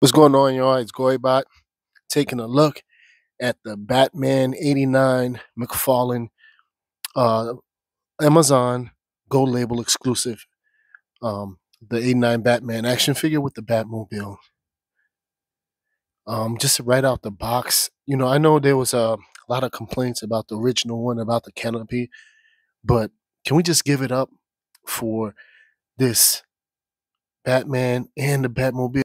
What's going on, y'all? It's Goybot taking a look at the Batman 89 McFarlane uh, Amazon Gold Label exclusive. Um, the 89 Batman action figure with the Batmobile. Um, just right out the box, you know, I know there was a lot of complaints about the original one, about the canopy, but can we just give it up for this Batman and the Batmobile?